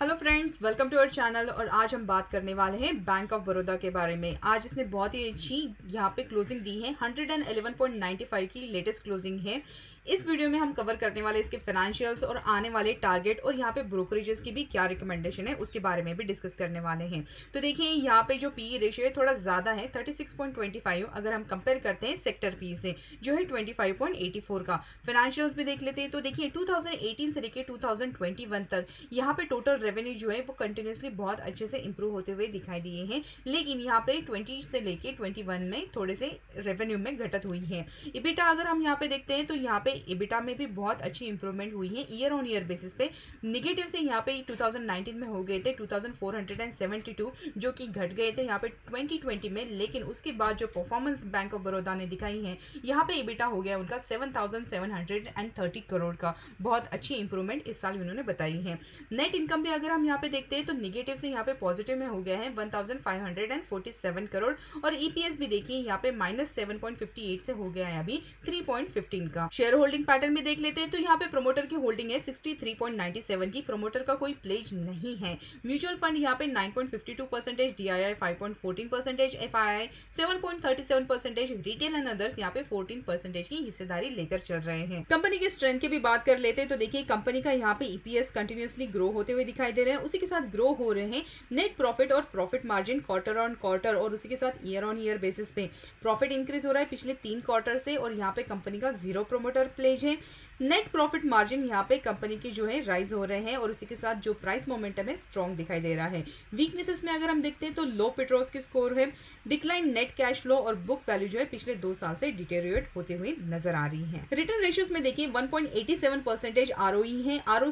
Hello friends welcome to our channel और आज हम बात करने वाले हैं बैंक ऑफ़ बड़ौदा के बारे में। आज इसने बहुत ही अच्छी यहाँ पे क्लोजिंग दी है। 111.95 की लेटेस्ट क्लोजिंग है। इस वीडियो में हम कवर करने वाले इसके फाइनेंशियल्स और आने वाले टारगेट और यहाँ पे ब्रोकरेजेस की भी क्या रिकमेंडेशन है, उसके बारे में भी डिस्कस करने वाले हैं। तो देखिए, यहाँ पे जो पी रेशियो है थोड़ा ज़्यादा है 36.25 अगर हम कंपेयर करते हैं सेक्टर पी से, जो है 25.84 का। फाइनेंशियल्स भी देख लेते हैं तो देखिए 2018 से लेकर 2021 तक यहाँ पे टोटल रेवेन्यू जो है वो कंटिन्यूसली बहुत अच्छे से इंप्रूव होते हुए दिखाई दिए हैं। लेकिन यहाँ पे 20 से लेके 21 में थोड़े से रेवेन्यू में घटत हुई है। इबिटा अगर हम यहाँ पे देखते हैं तो यहाँ पे इबिटा में भी बहुत अच्छी इंप्रूवमेंट हुई है ईयर ऑन ईयर बेसिस पे। निगेटिव से यहाँ पे 2019 में हो गए थे 2472 जो कि घट गए थे यहाँ पे 2020 में, लेकिन उसके बाद जो परफॉर्मेंस बैंक ऑफ़ बड़ौदा ने दिखाई है, यहाँ पे इबिटा हो गया उनका 7730 करोड़ का। बहुत अच्छी इंप्रूवमेंट इस साल उन्होंने बताई है। नेट इनकम भी अगर हम यहाँ पे देखते हैं तो निगेटिव से यहाँ पे पॉजिटिव में हो गया है 1547 करोड़ और ईपीएस भी देखिए, यहाँ पे माइनस सेवन से हो गया है अभी 3.15 का। शेयर होल्डिंग पैटर्न भी देख लेते हैं। तो यहाँ पे प्रमोटर की होल्डिंग है 63.97 की। प्रमोटर का कोई प्लेज नहीं है। म्यूचुअल फंड यहाँ पे 9.52 percentage D I I percentage F I percentage retail and others यहाँ पे फोर्टीन परसेंटेज की हिस्सेदारी लेकर चल रहे हैं। कंपनी की स्ट्रेंथ की भी बात कर लेते हैं तो देखिए कंपनी का यहाँ पे ईपीएस कंटिन्यूसली ग्रो होते हुए दिखाई दे रहे हैं। उसी के साथ ग्रो हो रहे हैं नेट प्रॉफिट और profit margin quarter on quarter और उसी के साथ ईयर ऑन ईयर बेसिस पे प्रॉफिट इंक्रीज हो रहा है पिछले तीन क्वार्टर से और यहाँ पे कंपनी का ज़ीरो प्रोमोटर प्लेज है। नेट प्रॉफिट मार्जिन यहाँ पे कंपनी की जो है राइज हो रहे हैं और उसी के साथ जो प्राइस मोमेंटम है स्ट्रॉन्ग दिखाई दे रहा है। वीकनेसेस में अगर हम देखते हैं तो लो पेट्रोल्स की स्कोर है। डिक्लाइन नेट कैश फ्लो और बुक वैल्यू जो है पिछले दो साल से डिटेरियोट होते हुए नज़र आ रही है। रिटर्न रेशियोज में देखिए 1.87 परसेंटेज आर है। आर ओ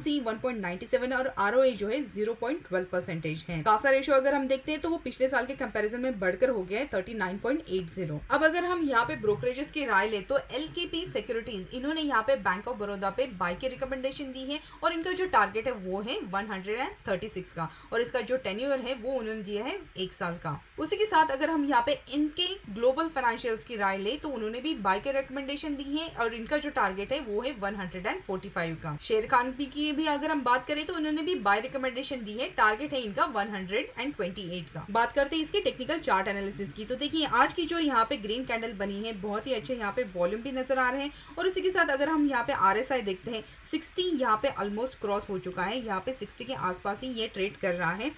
और आर जो है 0.12 परसेंटेज है। कासा रेशियो अगर हम देखते हैं तो वो पिछले साल के कंपेरिजन में बढ़कर हो गया है 39.80 अब अगर हम यहाँ पे ब्रोकरेजेस की राय ले तो एल सिक्योरिटीज इन्होंने यहाँ पे बैंक ऑफ़ बड़ौदा पे बाई की रिकमेंडेशन दी है और इनका जो टारगेट है वो है 136 का और इसका जो टेन्यूअर है वो उन्होंने दिया है एक साल का। उसी के साथ अगर हम यहाँ पे इनके ग्लोबल फाइनेंशियल्स की राय ले तो उन्होंने भी बाय के रिकमेंडेशन दी है और इनका जो टारगेट है वो है 145 का। शेर खान पी की भी अगर हम बात करें तो उन्होंने भी बाय रिकमेंडेशन दी है। टारगेट है इनका 128 का। बात करते हैं इसके टेक्निकल चार्ट एनालिसिस की तो देखिए आज की जो यहाँ पे ग्रीन कैंडल बनी है, बहुत ही अच्छे यहाँ पे वॉल्यूम भी नज़र आ रहे हैं। और उसी के साथ अगर हम यहाँ पे आरएसआई देखते हैं 60 यहाँ पे ऑलमोस्ट क्रॉस हो चुका है। यहाँ पे 60 के आसपास ही ये ट्रेड कर रहा है।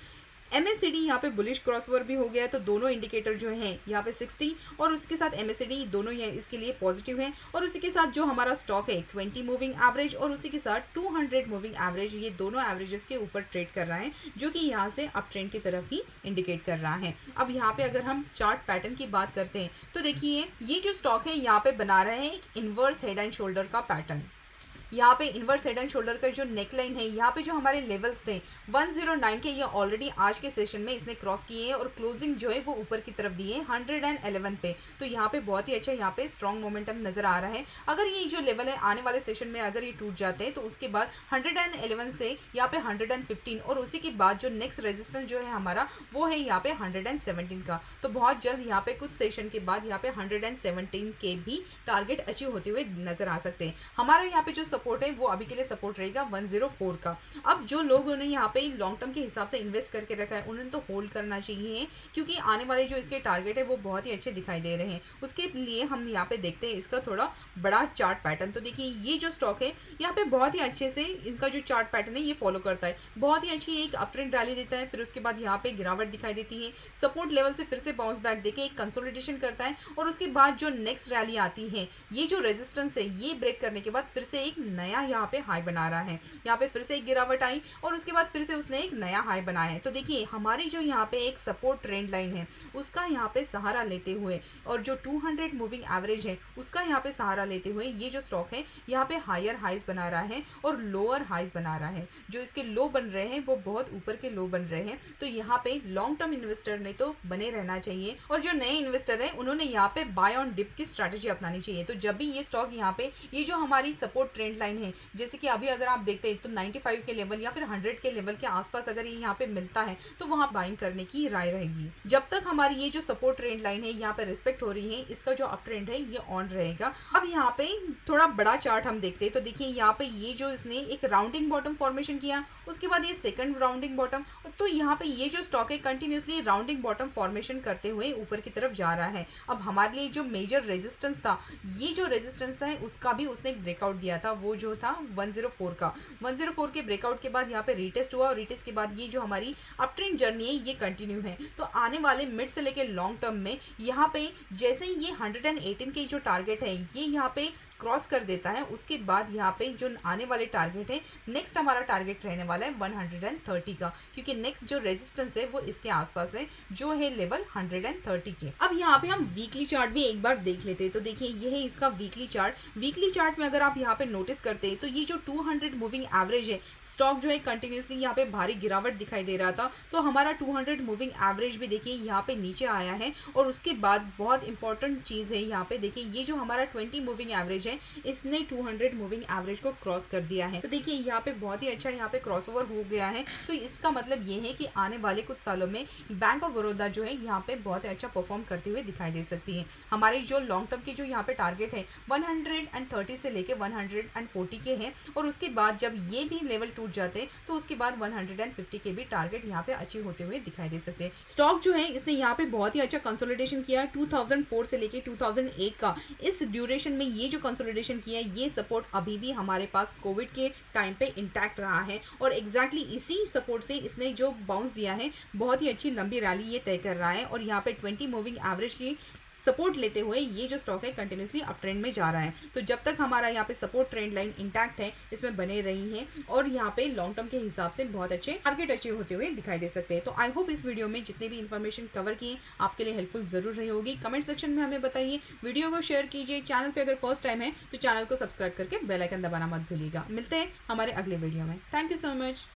एम एस सी डी यहाँ पे बुलिश क्रॉसओवर भी हो गया है तो दोनों इंडिकेटर जो हैं यहाँ पे 60 और उसके साथ एम एस सी डी दोनों ये इसके लिए पॉजिटिव हैं। और उसी के साथ जो हमारा स्टॉक है 20 मूविंग एवरेज और उसी के साथ 200 मूविंग एवरेज ये दोनों एवरेजेस के ऊपर ट्रेड कर रहा है, जो कि यहाँ से अप ट्रेंड की तरफ़ ही इंडिकेट कर रहा है। अब यहाँ पे अगर हम चार्ट पैटर्न की बात करते हैं तो देखिए, ये जो स्टॉक है, यहाँ पे बना रहे हैं एक इन्वर्स हेड एंड शोल्डर का पैटर्न यहाँ पे इनवर्स हेड एंड शोल्डर का जो नेकलाइन है, यहाँ पे जो हमारे लेवल्स थे 109 के ये ऑलरेडी आज के सेशन में इसने क्रॉस किए हैं और क्लोजिंग जो है वो ऊपर की तरफ़ दिए हैं 111 पे। तो यहाँ पे बहुत ही अच्छा यहाँ पे स्ट्रॉन्ग मोमेंटम नज़र आ रहा है। अगर ये जो लेवल है, आने वाले सेशन में अगर ये टूट जाते हैं तो उसके बाद हंड्रेड से यहाँ पे हंड्रेड और उसी के बाद जो नेक्स्ट रेजिस्टेंस जो है हमारा, वो है यहाँ पे हंड्रेड का। तो बहुत जल्द यहाँ पे कुछ सेशन के बाद यहाँ पे हंड्रेड के भी टारगेट अचीव होते हुए नज़र आ सकते हैं। हमारा यहाँ पे जो सपोर्ट है, वो अभी के लिए सपोर्ट रहेगा 104 का। अब जो लोग उन्हें यहाँ पे लॉन्ग टर्म के हिसाब से इन्वेस्ट करके रखा है, उन्हें तो होल्ड करना चाहिए, क्योंकि आने वाले जो इसके टारगेट है, वो बहुत ही अच्छे दिखाई दे रहे हैं। उसके लिए हम यहाँ पे देखते हैं इसका थोड़ा बड़ा चार्ट पैटर्न तो देखिए, ये जो स्टॉक है, यहाँ पे बहुत ही अच्छे से इनका जो चार्ट पैटर्न है, ये फॉलो करता है। बहुत ही अच्छी एक अप रैली देता है, फिर उसके बाद यहाँ पे गिरावट दिखाई देती है। सपोर्ट लेवल से फिर से बाउंस बैक देके एक कंसोलिडेशन करता है, और उसके बाद जो नेक्स्ट रैली आती है, ये जो रेजिस्टेंस है, ये ब्रेक करने के बाद फिर से एक नया यहाँ पे हाई बना रहा है। यहाँ पे फिर से एक गिरावट आई और उसके बाद फिर से उसने एक नया हाई बनाया है। तो देखिए, हमारी जो यहाँ पे एक सपोर्ट ट्रेंड लाइन है, उसका यहाँ पे सहारा लेते हुए और जो 200 मूविंग एवरेज है, उसका यहाँ पे सहारा लेते हुए ये जो स्टॉक है, यहाँ पे हायर हाइज बना रहा है और लोअर हाइज बना रहा है। जो इसके लो बन रहे हैं, वो बहुत ऊपर के लो बन रहे हैं। तो यहाँ पे लॉन्ग टर्म इन्वेस्टर ने तो बने रहना चाहिए और जो नए इन्वेस्टर है, उन्होंने यहाँ पे बाय ऑन डिप की स्ट्रैटेजी अपनानी चाहिए। तो जब भी ये स्टॉक यहाँ पे, ये जो हमारी सपोर्ट ट्रेंड ट्रेंड लाइन है। जैसे कि अभी अगर आप देखते हैं तो 95 के लेवल या फिर 100 के लेवल के आसपास अगर ये यहाँ पे मिलता है तो वहाँ बाइंग करने की राय रहेगी। जब तक हमारी ये जो सपोर्ट ट्रेंड लाइन है, यहाँ पे रिस्पेक्ट हो रही है, इसका जो अप ट्रेंड है, ये ऑन रहेगा। अब यहाँ पे थोड़ा बड़ा चार्ट हम देखते हैं तो देखिए यहाँ पे ये जो इसने एक राउंडिंग बॉटम फॉर्मेशन किया उसके बाद ये सेकंड राउंडिंग बॉटम तो यहाँ पे ये जो स्टॉक है कंटिन्यूसली राउंडिंग बॉटम फॉर्मेशन करते हुए ऊपर की तरफ़ जा रहा है। अब हमारे लिए जो मेजर रेजिस्टेंस था, ये जो रेजिस्टेंस है उसका भी उसने एक ब्रेकआउट दिया था, वो जो था 104 का। 104 के ब्रेकआउट के बाद यहाँ पे रिटेस्ट हुआ, और रिटेस्ट के बाद ये जो हमारी अप ट्रेंड जर्नी है, ये कंटिन्यू है। तो आने वाले मिड से लेकर लॉन्ग टर्म में, यहाँ पे जैसे ही ये 118 के जो टारगेट है, ये यहाँ पे क्रॉस कर देता है, उसके बाद यहाँ पे जो आने वाले टारगेट है नेक्स्ट हमारा टारगेट रहने वाला है 130 का, क्योंकि नेक्स्ट जो रेजिस्टेंस है, वो इसके आसपास है, जो है लेवल 130 के। अब यहाँ पे हम वीकली चार्ट भी एक बार देख लेते हैं। तो देखिए, ये है इसका वीकली चार्ट वीकली चार्ट में अगर आप यहाँ पे नोटिस करते हैं तो ये जो टू मूविंग एवरेज है स्टॉक जो है कंटिन्यूसली यहाँ पे भारी गिरावट दिखाई दे रहा था। तो हमारा टू मूविंग एवरेज भी देखिए, यहाँ पे नीचे आया है, और उसके बाद बहुत इंपॉर्टेंट चीज़ है यहाँ पे। देखिए, ये जो हमारा ट्वेंटी मूविंग एवरेज है इसने 200 मूविंग एवरेज को क्रॉस कर दिया है। तो देखिए, यहाँ पे बहुत ही अच्छा यहाँ पे क्रॉस हो गया है। तो इसका मतलब ये है कि आने वाले कुछ सालों में बैंक ऑफ़ बड़ौदा जो है, यहाँ पे बहुत ही अच्छा परफॉर्म करते हुए दिखाई दे सकती है। हमारे जो लॉन्ग टर्म के जो यहाँ पे टारगेट है वन से लेके वन के हैं और उसके बाद जब ये भी लेवल टूट जाते हैं तो उसके बाद वन के भी टारगेट यहाँ पे अचीव होते हुए दिखाई दे सकते हैं। स्टॉक जो है, इसने यहाँ पे बहुत ही अच्छा कंसोलिडेशन किया 2004 से लेके 2008 का। इस ड्यूरेशन में ये जो कंसोलिडेशन किया है, ये सपोर्ट अभी भी हमारे पास कोविड के टाइम पे इंटैक्ट रहा है और एग्जैक्टली exactly इसी सपोर्ट से इसने जो बाउंस दिया है, बहुत ही अच्छी लंबी रैली ये तय कर रहा है और यहाँ पे ट्वेंटी मूविंग एवरेज की सपोर्ट लेते हुए ये जो स्टॉक है कंटिन्यूसली अप ट्रेंड में जा रहा है। तो जब तक हमारा यहाँ पे सपोर्ट ट्रेंड लाइन इंटैक्ट है, इसमें बने रही है और यहाँ पे लॉन्ग टर्म के हिसाब से बहुत अच्छे टारगेट अचीव होते हुए दिखाई दे सकते हैं। तो आई होप इस वीडियो में जितने भी इन्फॉर्मेशन कवर किए आपके लिए हेल्पफुल ज़रूर रही होगी। कमेंट सेक्शन में हमें बताइए वीडियो को शेयर कीजिए। चैनल पर अगर फ़र्स्ट टाइम है तो चैनल को सब्सक्राइब करके बेलाइकन दबाना मत भूलिएगा। मिलते हैं हमारे अगले वीडियो में। Thank you so much